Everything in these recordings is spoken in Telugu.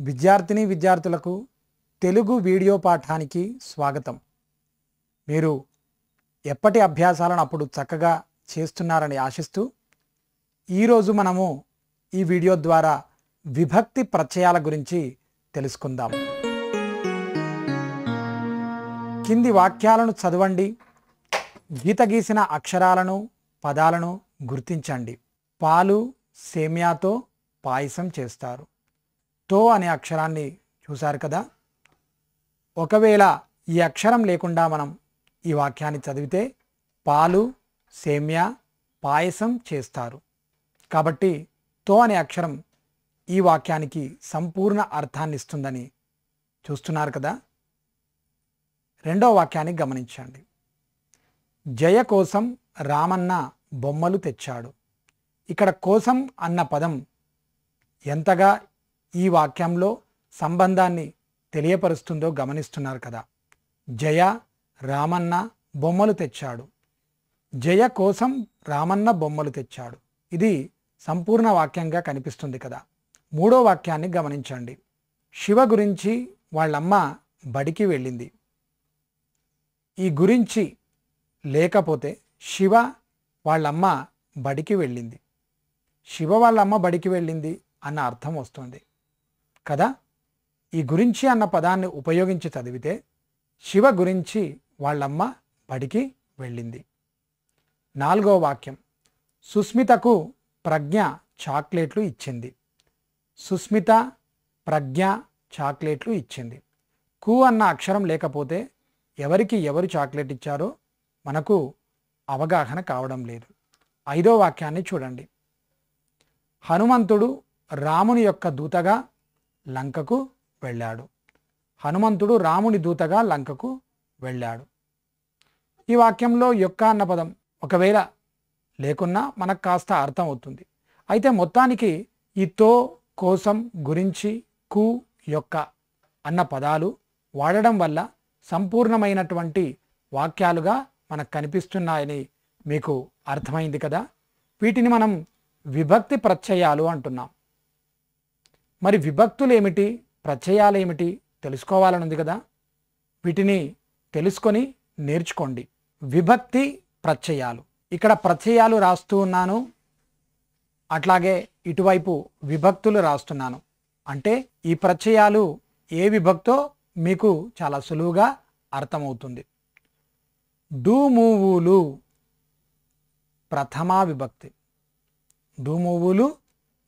విద్యార్థిని విద్యార్థులకు తెలుగు వీడియో పాఠానికి స్వాగతం. మీరు ఎప్పటి అభ్యాసాలను అప్పుడు చక్కగా చేస్తున్నారని ఆశిస్తూ ఈరోజు మనము ఈ వీడియో ద్వారా విభక్తి ప్రత్యయాల గురించి తెలుసుకుందాం. కింది వాక్యాలను చదవండి. గీత గీసిన అక్షరాలను పదాలను గుర్తించండి. పాలు సేమ్యాతో పాయసం చేస్తారు. తో అనే అక్షరాన్ని చూశారు కదా? ఒకవేళ ఈ అక్షరం లేకుండా మనం ఈ వాక్యాన్ని చదివితే పాలు సేమ్యా పాయసం చేస్తారు. కాబట్టి తో అనే అక్షరం ఈ వాక్యానికి సంపూర్ణ అర్థాన్ని ఇస్తుందని చూస్తున్నారు కదా? రెండో వాక్యాన్ని గమనించండి. జయ కోసం రామన్న బొమ్మలు తెచ్చాడు. ఇక్కడ కోసం అన్న పదం ఎంతగా ఈ వాక్యంలో సంబంధాన్ని తెలియపరుస్తుందో గమనిస్తున్నారు కదా. జయ రామన్న బొమ్మలు తెచ్చాడు. జయ కోసం రామన్న బొమ్మలు తెచ్చాడు. ఇది సంపూర్ణ వాక్యంగా కనిపిస్తుంది కదా. మూడో వాక్యాన్ని గమనించండి. శివ గురించి వాళ్ళమ్మ బడికి వెళ్ళింది. ఈ గురించి లేకపోతే శివ వాళ్ళమ్మ బడికి వెళ్ళింది. శివ వాళ్ళమ్మ బడికి వెళ్ళింది అన్న అర్థం వస్తుంది. కదా? ఈ గురించి అన్న పదాన్ని ఉపయోగించి చదివితే శివ గురించి వాళ్ళమ్మ బడికి వెళ్ళింది. నాలుగో వాక్యం. సుస్మితకు ప్రజ్ఞ చాక్లెట్లు ఇచ్చింది. సుస్మిత ప్రజ్ఞ చాక్లెట్లు ఇచ్చింది. కు అన్న అక్షరం లేకపోతే ఎవరికి ఎవరు చాక్లెట్ ఇచ్చారో మనకు అవగాహన కావడం లేదు. ఐదో వాక్యాన్ని చూడండి. హనుమంతుడు రాముని యొక్క దూతగా లంకకు వెళ్ళాడు. హనుమంతుడు రాముని దూతగా లంకకు వెళ్ళాడు. ఈ వాక్యంలో యొక్క అన్న పదం ఒకవేళ లేకున్నా మనకు కాస్త అర్థం అవుతుంది. అయితే మొత్తానికి ఈ తో కోసం గురించి కు యొక్క అన్న పదాలు వాడడం వల్ల సంపూర్ణమైనటువంటి వాక్యాలుగా మనకు కనిపిస్తున్నాయని మీకు అర్థమైంది కదా? వీటిని మనం విభక్తి ప్రత్యయాలు అంటున్నాం. మరి విభక్తులు ఏమిటి ప్రత్యయాలు ఏమిటి తెలుసుకోవాలని ఉంది కదా. వీటిని తెలుసుకొని నేర్చుకోండి. విభక్తి ప్రత్యయాలు. ఇక్కడ ప్రత్యయాలు రాస్తూ ఉన్నాను. అట్లాగే ఇటువైపు విభక్తులు రాస్తున్నాను. అంటే ఈ ప్రత్యయాలు ఏ విభక్తో మీకు చాలా సులువుగా అర్థమవుతుంది. డూమూవులు ప్రథమా విభక్తి. డూమూవులు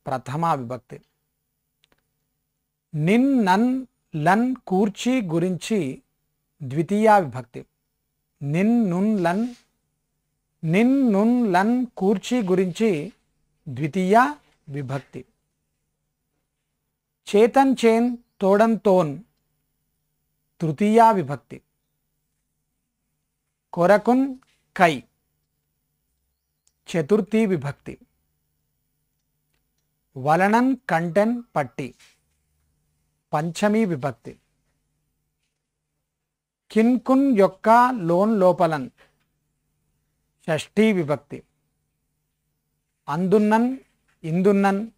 ప్రథమా విభక్తి. నిన్ నన్ లన్ కూర్చి గురించి ద్వితీయ విభక్తి. నిన్ నున్ లన్ నిన్ నున్ లన్ కూర్చి గురించి ద్వితీయ విభక్తి. చేతన్ చేన్ తోడన్ తోన్ తృతీయ విభక్తి. కొరకున్ కై చతుర్థీ విభక్తి. వలనన్ కంటెన్ పట్టి. పంచమీ విభక్తి. కిన్కున్ యొక్క లోన్ లోపలన్ షష్ఠీ విభక్తి. అందున్నన్ ఇందున్నన్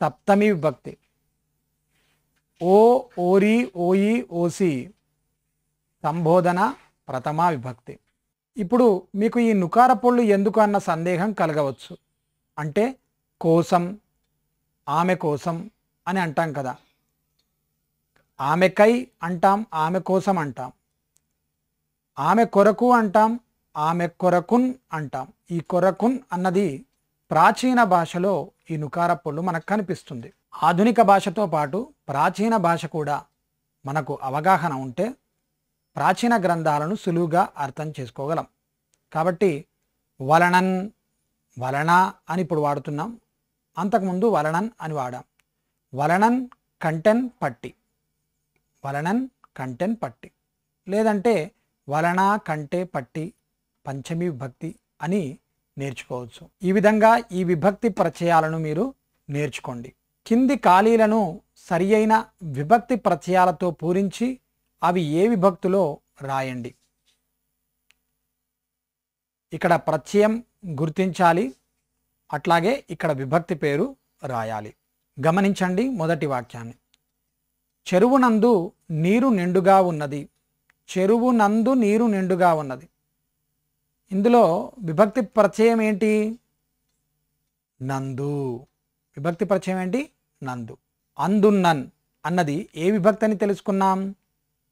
సప్తమి విభక్తి. ఓ ఓరి ఓయి ఓసి సంబోధన ప్రథమా విభక్తి. ఇప్పుడు మీకు ఈ నుకార పొళ్ళు ఎందుకు అన్న సందేహం కలగవచ్చు. అంటే కోసం ఆమె కోసం అని అంటాం కదా. ఆమెకై అంటాం ఆమె కోసం అంటాం. ఆమె కొరకు అంటాం ఆమె కొరకున్ అంటాం. ఈ కొరకున్ అన్నది ప్రాచీన భాషలో ఈ నుకార పొల్లు మనకు కనిపిస్తుంది. ఆధునిక భాషతో పాటు ప్రాచీన భాష కూడా మనకు అవగాహన ఉంటే ప్రాచీన గ్రంథాలను సులువుగా అర్థం చేసుకోగలం. కాబట్టి వలనన్ వలన అని ఇప్పుడు వాడుతున్నాం. అంతకుముందు వలనన్ అని వాడాం. వలనన్ కంటెన్ పట్టి. వలనన్ కంటెన్ పట్టి. లేదంటే వలన కంటే పట్టి పంచమి విభక్తి అని నేర్చుకోవచ్చు. ఈ విధంగా ఈ విభక్తి ప్రత్యయాలను మీరు నేర్చుకోండి. కింది ఖాళీలను సరి అయిన విభక్తి ప్రత్యయాలతో పూరించి అవి ఏ విభక్తిలో రాయండి. ఇక్కడ ప్రత్యయం గుర్తించాలి. అట్లాగే ఇక్కడ విభక్తి పేరు రాయాలి. గమనించండి మొదటి వాక్యాన్ని. చెరువునందు నీరు నిండుగా ఉన్నది. చెరువునందు నీరు నిండుగా ఉన్నది. ఇందులో విభక్తి పరిచయం ఏంటి? నందు. విభక్తి పరిచయం ఏంటి? నందు. అందున్నన్ అన్నది ఏ విభక్తి అని తెలుసుకున్నాం?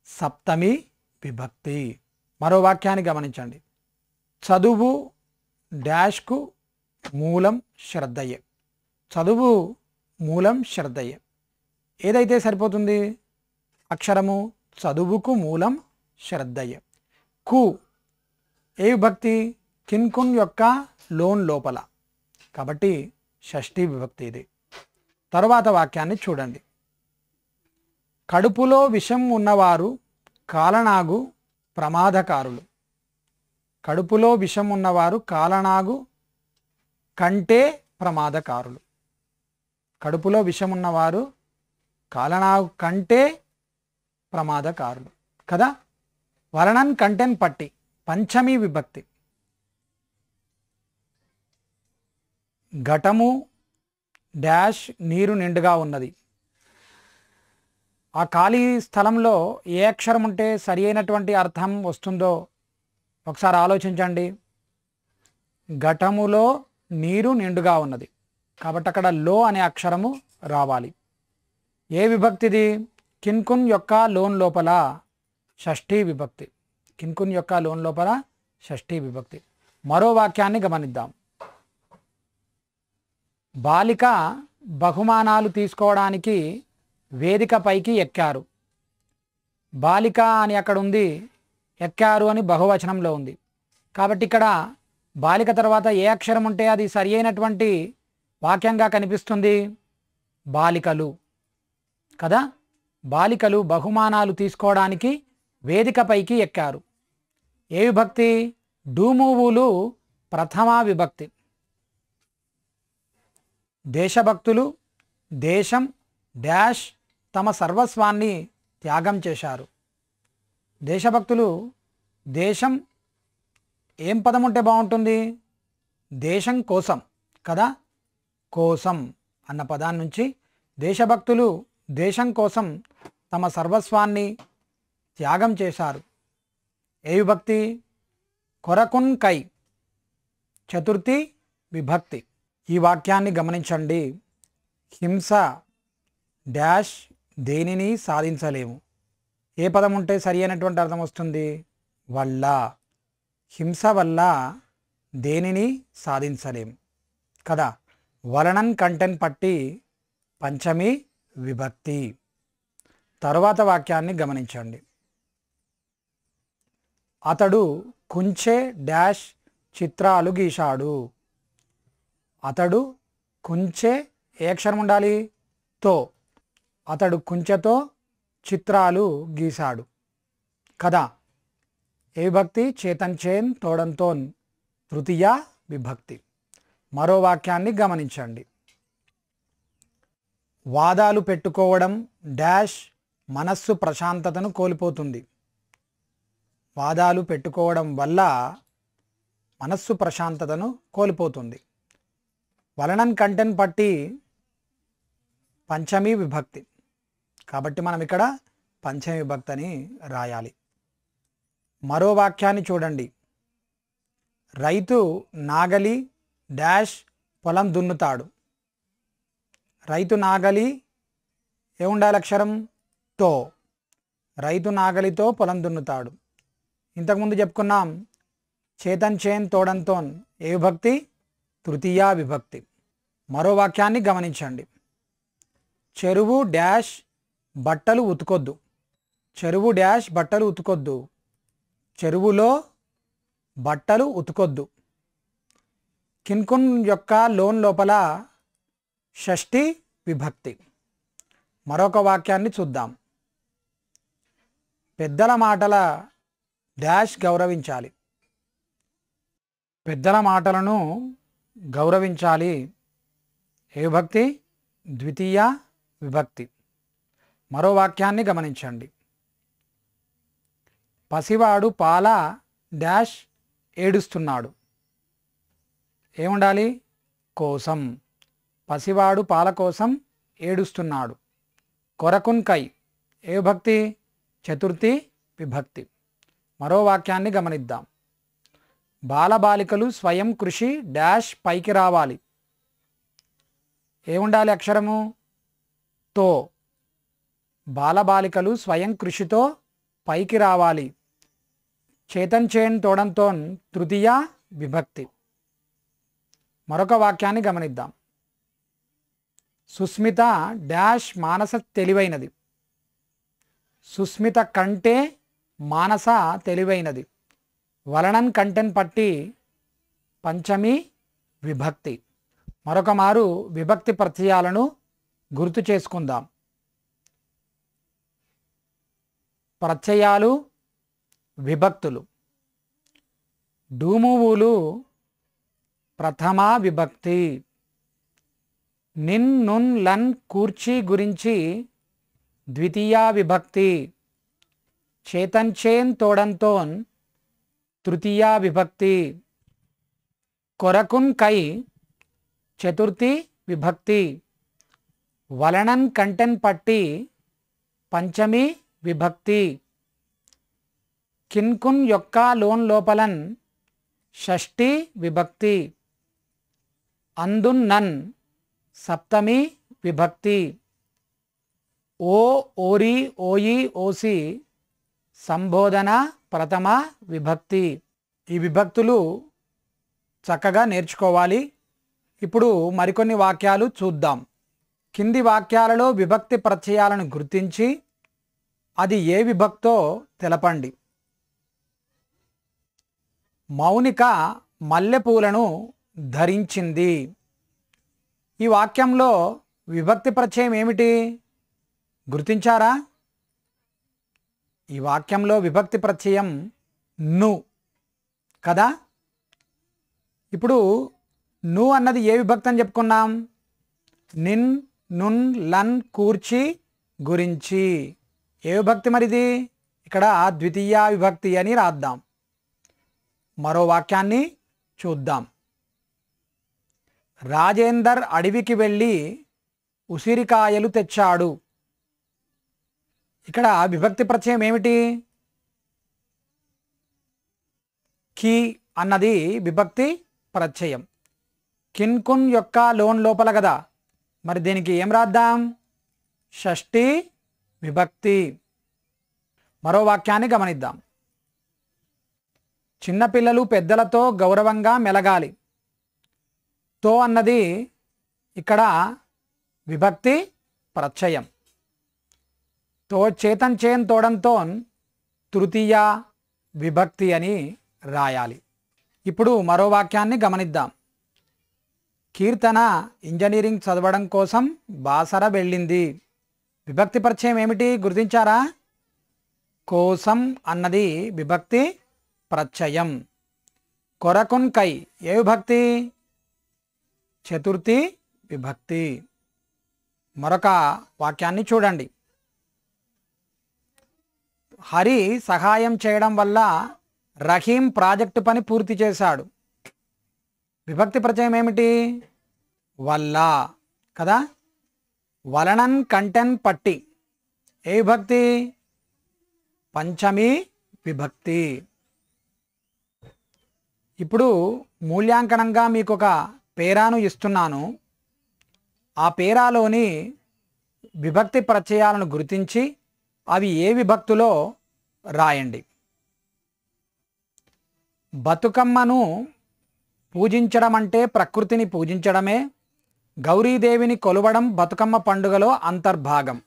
సప్తమి విభక్తి. మరో వాక్యాన్ని గమనించండి. చదువు డాష్కు మూలం శ్రద్ధయే. చదువు మూలం శ్రద్ధయే. ఏదైతే సరిపోతుంది? అక్షరము చదువుకు మూలం శ్రద్ధయే కు ఏ విభక్తి? కిన్కున్ యొక్క లోన్ లోపల. కాబట్టి షష్ఠీ విభక్తి ఇది. తరువాత వాక్యాన్ని చూడండి. కడుపులో విషం ఉన్నవారు కాలనాగు ప్రమాదకారులు. కడుపులో విషం ఉన్నవారు కాలనాగు కంటే ప్రమాదకారులు. కడుపులో విషం ఉన్నవారు కాలనాగు కంటే ప్రమాదకారులు కదా? వర్ణన్ కంటెన్ పట్టి పంచమీ విభక్తి. ఘటము డాష్ నీరు నిండుగా ఉన్నది. ఆ ఖాళీ స్థలంలో ఏ అక్షరం ఉంటే సరి అయినటువంటి అర్థం వస్తుందో ఒకసారి ఆలోచించండి. ఘటములో నీరు నిండుగా ఉన్నది. కాబట్టి అక్కడ లో అనే అక్షరము రావాలి. ఏ విభక్తిది? కిన్కున్ యొక్క లోన్ లోపల షష్ఠీ విభక్తి. కిన్కున్ యొక్క లోన్ లోపల షష్ఠీ విభక్తి. మరో వాక్యాన్ని గమనిద్దాం. బాలిక బహుమానాలు తీసుకోవడానికి వేదిక పైకి ఎక్కారు. బాలిక అని అక్కడ ఉంది ఎక్కారు అని బహువచనంలో ఉంది. కాబట్టి ఇక్కడ బాలిక తర్వాత ఏ అక్షరం ఉంటే అది సరి అయినటువంటి వాక్యంగా కనిపిస్తుంది? బాలికలు. కదా? బాలికలు బహుమానాలు తీసుకోవడానికి వేదికపైకి ఎక్కారు. ఏ విభక్తి? డూమూవులు ప్రథమా విభక్తి. దేశభక్తులు దేశం డాష్ తమ సర్వస్వాన్ని త్యాగం చేశారు. దేశభక్తులు దేశం ఏం పదం ఉంటే బాగుంటుంది? దేశం కోసం కదా? కోసం అన్న పదాన్ని నుంచి దేశభక్తులు దేశం కోసం తమ సర్వస్వాన్ని త్యాగం చేశారు. ఏ విభక్తి కొరకున్ కై. చతుర్థి విభక్తి. ఈ వాక్యాన్ని గమనించండి. హింస డాష్ దేనిని సాధించలేము. ఏ పదం ఉంటే సరి అయినటువంటి అర్థం వస్తుంది? వల్ల. హింస వల్ల దేనిని సాధించలేము కదా. వలనన్ కంటెన్ పట్టి పంచమి విభక్తి. తరువాత వాక్యాన్ని గమనించండి. అతడు కుంచే డాష్ చిత్రాలు గీశాడు. అతడు కుంచే ఏ అక్షరం ఉండాలి? తో. అతడు కుంచెతో చిత్రాలు గీశాడు. కదా. ఏ విభక్తి? చేతన్ చేన్ తోడంతోన్ తృతీయ విభక్తి. మరో వాక్యాన్ని గమనించండి. వాదాలు పెట్టుకోవడం డాష్ మనస్సు ప్రశాంతతను కోల్పోతుంది. వాదాలు పెట్టుకోవడం వల్ల మనస్సు ప్రశాంతతను కోల్పోతుంది. వలనన్ కంటెన్ పట్టి పంచమి విభక్తి. కాబట్టి మనం ఇక్కడ పంచమి విభక్తి అని రాయాలి. మరో వాక్యాన్ని చూడండి. రైతు నాగలి డాష్ పొలం దున్నుతాడు. రైతు నాగలి ఏముండాలి అక్షరం? తో. రైతు నాగలితో పొలం దున్నుతాడు. ఇంతకుముందు చెప్పుకున్నాం చేతన్ చేన్ తోడంతోన్ ఏ విభక్తి? తృతీయ విభక్తి. మరో వాక్యాన్ని గమనించండి. చెరువు డాష్ బట్టలు ఉతుకొద్దు. చెరువు డాష్ బట్టలు ఉతుకొద్దు. చెరువులో బట్టలు ఉతుకొద్దు. కిన్కున్ యొక్క లోన్ లోపల షష్ఠి విభక్తి. మరొక వాక్యాన్ని చూద్దాం. పెద్దల మాటల డాష్ గౌరవించాలి. పెద్దల మాటలను గౌరవించాలి. ఏ విభక్తి? ద్వితీయ విభక్తి. మరో వాక్యాన్ని గమనించండి. పసివాడు పాల డాష్ ఏడుస్తున్నాడు. ఏముండాలి? కోసం పసివాడు పాల కోసం ఏడుస్తున్నాడు. కొరకున్ కై ఏ విభక్తి? చతుర్థి విభక్తి. మరో వాక్యాన్ని గమనిద్దాం. బాలబాలికలు స్వయం కృషి డాష్ పైకి రావాలి. ఏముండాలి అక్షరము? తో. బాలబాలికలు స్వయం కృషితో పైకి రావాలి. చేతన్ చేన్ తోడంతో తృతీయ విభక్తి. మరొక వాక్యాన్ని గమనిద్దాం. సుస్మిత డాష్ మానస తెలివైనది. సుస్మిత కంటే మానస తెలివైనది. వలనన్ కంటెన్ పట్టి పంచమి విభక్తి. మరొక మారు విభక్తి ప్రత్యయాలను గుర్తు చేసుకుందాం. ప్రత్యయాలు విభక్తులు. డూమువులు ప్రథమా విభక్తి. నిన్ నున్ లన్ కూర్చి గురించి ద్వితీయ విభక్తి చేతన్చేన్ తోడంతోన్ తృతీయ విభక్తి కొరకున్ కై చతుర్థి విభక్తి. వలనన్ కంటెన్ పట్టి పంచమి విభక్తి. కిన్కున్ యొక్క లోన్ లోపలన్ షష్ఠి విభక్తి. అందున్నన్ సప్తమి విభక్తి. ఓ ఓరి ఓయి ఓసి సంబోధన ప్రథమ విభక్తి. ఈ విభక్తులు చక్కగా నేర్చుకోవాలి. ఇప్పుడు మరికొన్ని వాక్యాలు చూద్దాం. కింది వాక్యాలలో విభక్తి ప్రత్యయాలను గుర్తించి అది ఏ విభక్తో తెలపండి. మౌనిక మల్లెపూలను ధరించింది. ఈ వాక్యంలో విభక్తి ప్రత్యయం ఏమిటి? గుర్తించారా? ఈ వాక్యంలో విభక్తి ప్రత్యయం ను కదా? ఇప్పుడు ను అన్నది ఏ విభక్తి అని చెప్పుకున్నాం? నిన్ నున్ లన్ కూర్చి గురించి. ఏ విభక్తి మరిది? ఇక్కడ ద్వితీయ విభక్తి అని రాద్దాం. మరో వాక్యాన్ని చూద్దాం. రాజేందర్ అడవికి వెళ్ళి ఉసిరికాయలు తెచ్చాడు. ఇక్కడ విభక్తి ప్రత్యయం ఏమిటి? కి అన్నది విభక్తి ప్రత్యయం కిన్కున్ యొక్క లోన్ లోపల కదా. మరి దీనికి ఏం రాద్దాం? షష్ఠి విభక్తి. మరో వాక్యాన్ని గమనిద్దాం. చిన్నపిల్లలు పెద్దలతో గౌరవంగా మెలగాలి. తో అన్నది ఇక్కడ విభక్తి ప్రత్యయం. తో చేతన్ చేన్ తోడంతోన్ తృతీయ విభక్తి అని రాయాలి. ఇప్పుడు మరో వాక్యాన్ని గమనిద్దాం. కీర్తన ఇంజనీరింగ్ చదవడం కోసం బాసర వెళ్ళింది. విభక్తి పరిచయం ఏమిటి గుర్తించారా? కోసం అన్నది విభక్తి ప్రత్యయం. కొరకున్ కై ఏ విభక్తి? చతుర్థి విభక్తి. మరొక వాక్యాన్ని చూడండి. హరి సహాయం చేయడం వల్ల రహీం ప్రాజెక్టు పని పూర్తి చేశాడు. విభక్తి ప్రచయం ఏమిటి? వల్ల. కదా? వలనన్ కంటెన్ పట్టి. ఏ విభక్తి? పంచమి విభక్తి. ఇప్పుడు మూల్యాంకనంగా మీకు ఒక పేరాను ఇస్తున్నాను. ఆ పేరాలోని విభక్తి ప్రత్యయాలను గుర్తించి అవి ఏ విభక్తిలో రాయండి. బతుకమ్మను పూజించడం అంటే ప్రకృతిని పూజించడమే గౌరీదేవిని కొలవడం బతుకమ్మ పండుగలో అంతర్భాగం.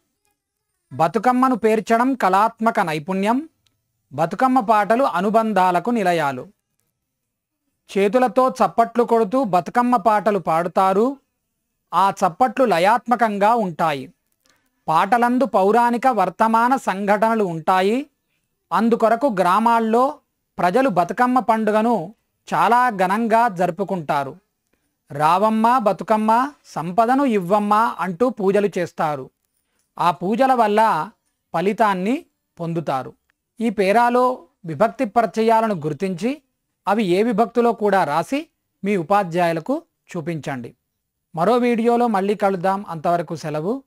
బతుకమ్మను పేర్చడం కళాత్మక నైపుణ్యం బతుకమ్మ పాటలు అనుబంధాలకు నిలయాలు. చేతులతో చప్పట్లు కొడుతూ బతుకమ్మ పాటలు పాడుతారు. ఆ చప్పట్లు లయాత్మకంగా ఉంటాయి. పాటలందు పౌరాణిక వర్తమాన సంఘటనలు ఉంటాయి. అందుకొరకు గ్రామాల్లో ప్రజలు బతుకమ్మ పండుగను చాలా ఘనంగా జరుపుకుంటారు. రావమ్మ బతుకమ్మ సంపదను ఇవ్వమ్మ అంటూ పూజలు చేస్తారు. ఆ పూజల వల్ల ఫలితాన్ని పొందుతారు. ఈ పేరాలో విభక్తి పరిచయాలను గుర్తించి అవి ఏ విభక్తిలో కూడా రాసి మీ ఉపాధ్యాయులకు చూపించండి. మరో వీడియోలో మళ్ళీ కలుద్దాం. అంతవరకు సెలవు.